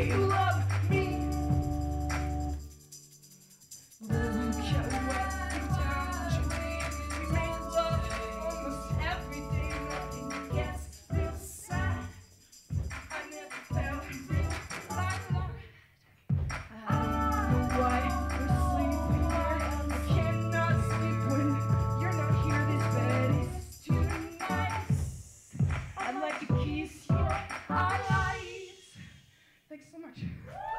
You love me. 快去。